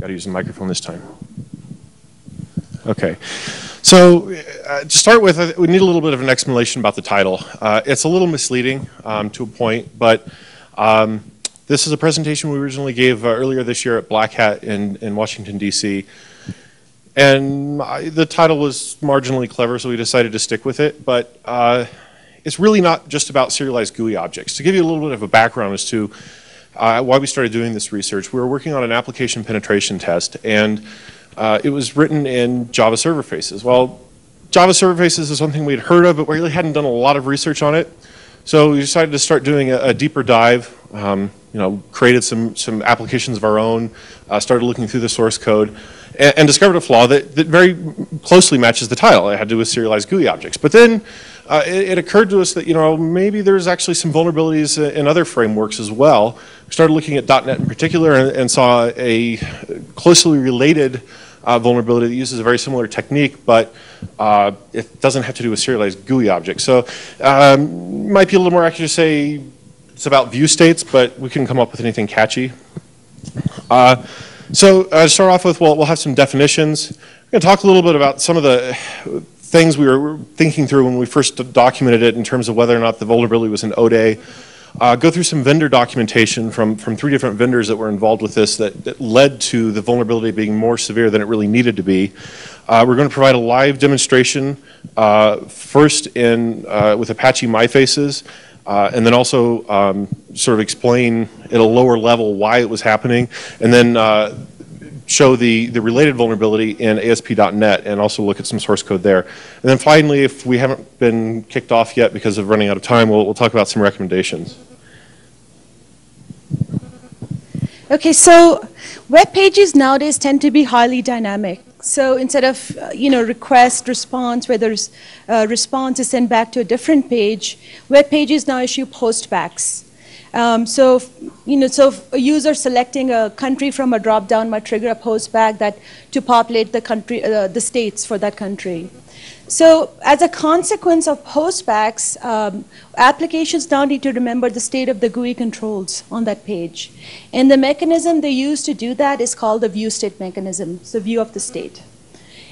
Got to use the microphone this time. Okay. So uh, to start with, uh, we need a little bit of an explanation about the title. Uh, it's a little misleading um, to a point, but um, this is a presentation we originally gave uh, earlier this year at Black Hat in, in Washington, D.C. And I, the title was marginally clever, so we decided to stick with it. But uh, it's really not just about serialized GUI objects. To give you a little bit of a background as to uh, why we started doing this research, we were working on an application penetration test, and uh, it was written in Java server faces. Well, Java server faces is something we'd heard of, but we really hadn't done a lot of research on it. So we decided to start doing a, a deeper dive. Um, you know, created some some applications of our own, uh, started looking through the source code, and, and, discovered a flaw that, that very closely matches the title. It had to do with serialized GUI objects. But then uh, it, it, occurred to us that you know maybe there's actually some vulnerabilities in other frameworks as well. We started looking at .NET in particular and, and saw a closely related uh, vulnerability that uses a very similar technique, but uh, it doesn't have to do with serialized GUI objects. So um, might be a little more accurate to say it's about view states, but we couldn't come up with anything catchy. Uh, so uh, start off with, we'll, we'll have some definitions. We're going to talk a little bit about some of the things we were thinking through when we first documented it in terms of whether or not the vulnerability was an O-Day. Uh, go through some vendor documentation from, from three different vendors that were involved with this that, that led to the vulnerability being more severe than it really needed to be. Uh, we're going to provide a live demonstration, uh, first in uh, with Apache MyFaces, uh, and then also um, sort of explain at a lower level why it was happening, and then uh, show the, the related vulnerability in ASP.NET and also look at some source code there. And then finally, if we haven't been kicked off yet because of running out of time, we'll, we'll talk about some recommendations. Okay, so web pages nowadays tend to be highly dynamic. So instead of, uh, you know, request, response, where there's uh, response is sent back to a different page, web pages now issue postbacks. Um, so, you know, so a user selecting a country from a drop-down might trigger a postback that to populate the country, uh, the states for that country. So as a consequence of postbacks, um, applications now need to remember the state of the GUI controls on that page. And the mechanism they use to do that is called the view state mechanism, the view of the state.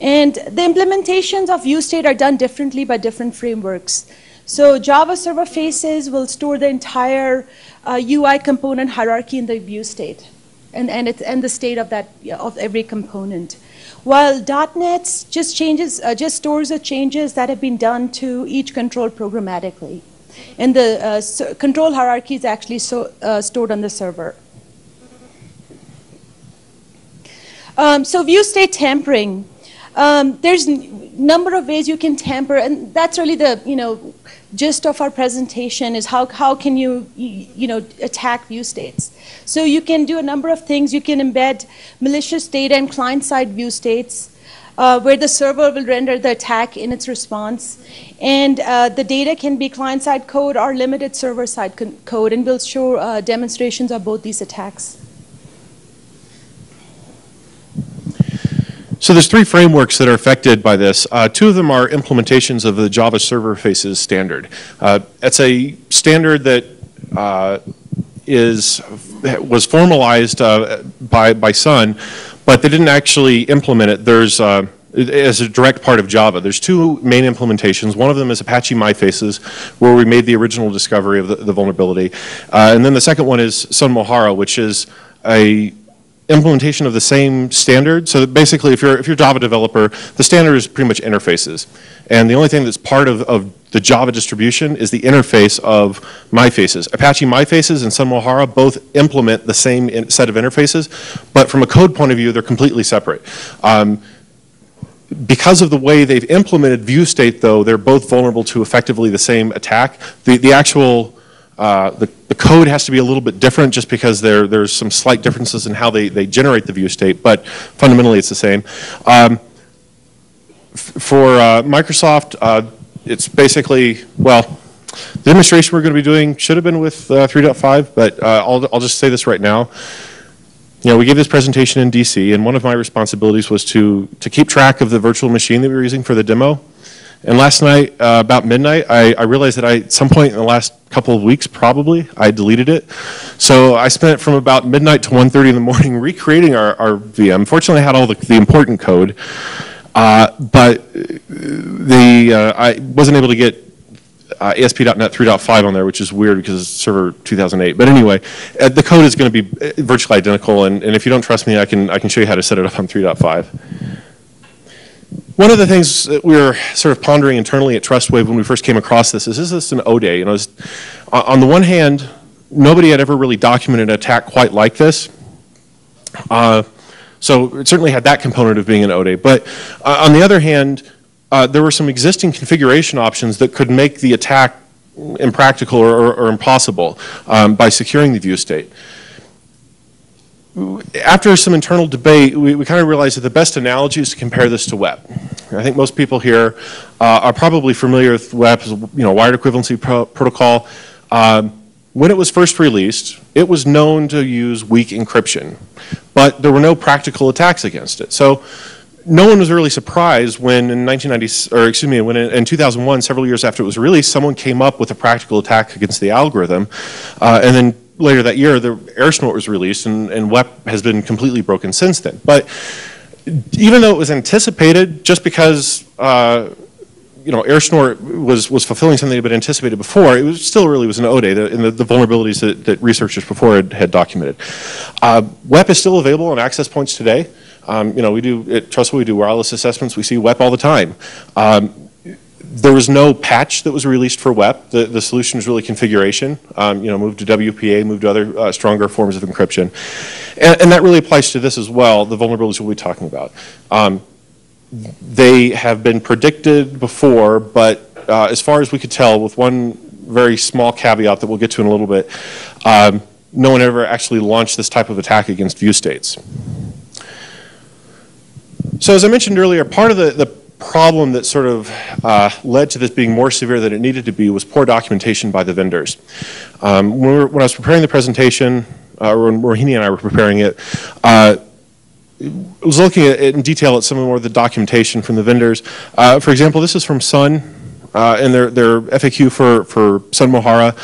And the implementations of view state are done differently by different frameworks. So Java server faces will store the entire uh, UI component hierarchy in the view state and, and, it, and the state of, that, of every component. While .NET just changes, uh, just stores the changes that have been done to each control programmatically. And the uh, so control hierarchy is actually so, uh, stored on the server. Um, so view state tampering. Um, there's a number of ways you can tamper, and that's really the you know gist of our presentation is how, how can you, you know, attack view states. So you can do a number of things. You can embed malicious data in client-side view states. Uh, where the server will render the attack in its response. And uh, the data can be client-side code or limited server-side code, and we'll show uh, demonstrations of both these attacks. So there's three frameworks that are affected by this. Uh, two of them are implementations of the Java Server Faces standard. Uh, it's a standard that uh, is was formalized uh, by by Sun, but they didn't actually implement it. There's uh, as a direct part of Java. There's two main implementations. One of them is Apache MyFaces, where we made the original discovery of the, the vulnerability. Uh, and then the second one is Sun Mojarra, which is a implementation of the same standard. So basically, if you're if you're a Java developer, the standard is pretty much interfaces, and the only thing that's part of, of the Java distribution is the interface of MyFaces. Apache MyFaces and Sun Mojarra both implement the same set of interfaces, but from a code point of view, they're completely separate. Um, because of the way they've implemented view state, though, they're both vulnerable to effectively the same attack. The, the actual uh, the, the, code has to be a little bit different just because there, there's some slight differences in how they, they generate the view state, but fundamentally it's the same. Um, for uh, Microsoft, uh, it's basically, well, the demonstration we're going to be doing should have been with uh, 3.5, but uh, I'll, I'll just say this right now. You know, we gave this presentation in DC, and one of my responsibilities was to, to keep track of the virtual machine that we were using for the demo. And last night, uh, about midnight, I, I realized that I, at some point in the last couple of weeks, probably, I deleted it. So I spent from about midnight to 1.30 in the morning recreating our, our VM. Fortunately, I had all the, the important code, uh, but the, uh, I wasn't able to get uh, ASP.NET 3.5 on there, which is weird because it's server 2008. But anyway, uh, the code is going to be uh, virtually identical, and, and if you don't trust me, I can, I can show you how to set it up on 3.5. One of the things that we were sort of pondering internally at TrustWave when we first came across this is, is this an O-Day? You know, on the one hand, nobody had ever really documented an attack quite like this. Uh, so it certainly had that component of being an O-Day. But uh, on the other hand, uh, there were some existing configuration options that could make the attack impractical or, or, or impossible um, by securing the view state after some internal debate, we, we kind of realized that the best analogy is to compare this to WEP. I think most people here uh, are probably familiar with as you know, wired equivalency pro protocol. Um, when it was first released, it was known to use weak encryption, but there were no practical attacks against it. So no one was really surprised when in 1990, or excuse me, when in, in 2001, several years after it was released, someone came up with a practical attack against the algorithm, uh, and then later that year, the AirSnort was released, and, and WEP has been completely broken since then. But even though it was anticipated, just because uh, you know AirSnort was was fulfilling something that had been anticipated before, it was still really was an ODay the, in the, the vulnerabilities that, that, researchers before had, had documented. Uh, WEP is still available on access points today. Um, you know, we do Trustwave, we do wireless assessments. We see WEP all the time. Um, there was no patch that was released for WEP. The, the solution is really configuration. Um, you know, move to WPA, move to other uh, stronger forms of encryption. And, and, that really applies to this as well, the vulnerabilities we'll be talking about. Um, they have been predicted before, but uh, as far as we could tell, with one very small caveat that we'll get to in a little bit, um, no one ever actually launched this type of attack against view states. So as I mentioned earlier, part of the, the problem that sort of uh, led to this being more severe than it needed to be was poor documentation by the vendors. Um, when, we were, when, I was preparing the presentation, uh, or when Rohini and I were preparing it, uh, I was looking at in detail at some more of the documentation from the vendors. Uh, for example, this is from Sun uh, and their, their FAQ for, for Sun Mojarra.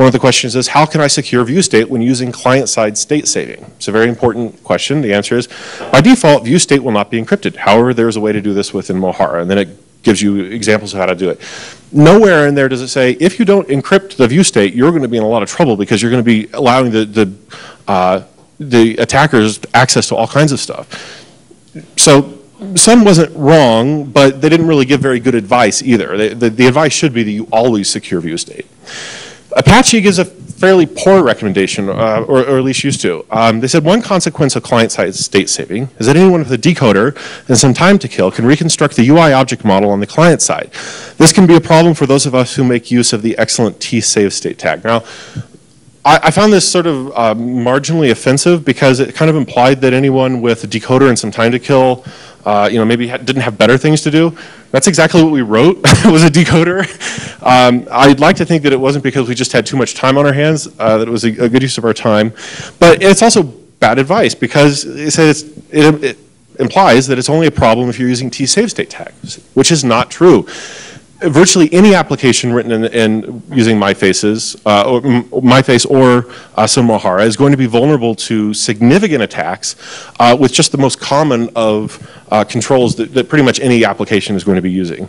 One of the questions is, how can I secure view state when using client-side state saving? It's a very important question. The answer is, by default, view state will not be encrypted. However, there's a way to do this within Mojarra, and then it gives you examples of how to do it. Nowhere in there does it say, if you don't encrypt the view state, you're going to be in a lot of trouble because you're going to be allowing the, the, uh, the attackers access to all kinds of stuff. So Sun wasn't wrong, but they didn't really give very good advice either. The, the advice should be that you always secure view state. Apache gives a fairly poor recommendation, uh, or, or, at least used to. Um, they said one consequence of client-side state saving is that anyone with a decoder and some time to kill can reconstruct the UI object model on the client side. This can be a problem for those of us who make use of the excellent T-save state tag. Now, I, I found this sort of uh, marginally offensive because it kind of implied that anyone with a decoder and some time to kill uh, you know, maybe ha didn't have better things to do. That's exactly what we wrote, was a decoder. Um, I'd like to think that it wasn't because we just had too much time on our hands, uh, that it was a, a, good use of our time. But it's also bad advice because it, says it, it implies that it's only a problem if you're using T-save state tags, which is not true virtually any application written in, in using MyFaces, uh, or MyFace or uh, Sun Mojarra is going to be vulnerable to significant attacks uh, with just the most common of uh, controls that, that, pretty much any application is going to be using.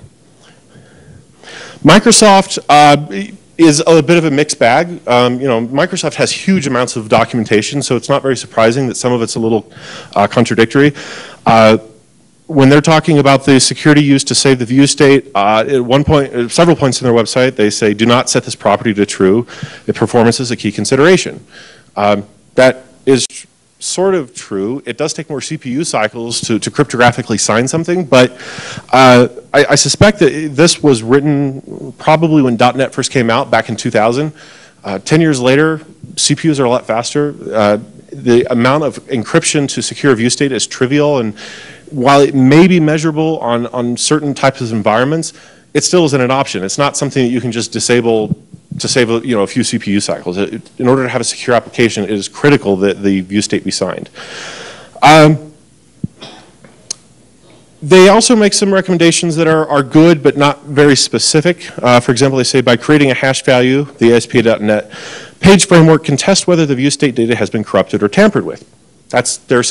Microsoft uh, is a bit of a mixed bag. Um, you know, Microsoft has huge amounts of documentation, so it's not very surprising that some of it's a little uh, contradictory. Uh, when they're talking about the security used to save the view state, uh, at one point, uh, several points in their website, they say, do not set this property to true if performance is a key consideration. Um, that is sort of true. It does take more CPU cycles to, to cryptographically sign something, but uh, I, I, suspect that this was written probably when .NET first came out back in 2000. Uh, 10 years later, CPUs are a lot faster. Uh, the amount of encryption to secure view state is trivial, and while it may be measurable on, on certain types of environments, it still isn't an option. It's not something that you can just disable to save a, you know, a few CPU cycles. It, in order to have a secure application, it is critical that the view state be signed. Um, They also make some recommendations that are, are good but not very specific. Uh, For example, they say by creating a hash value, the ASP.NET page framework can test whether the view state data has been corrupted or tampered with. That's their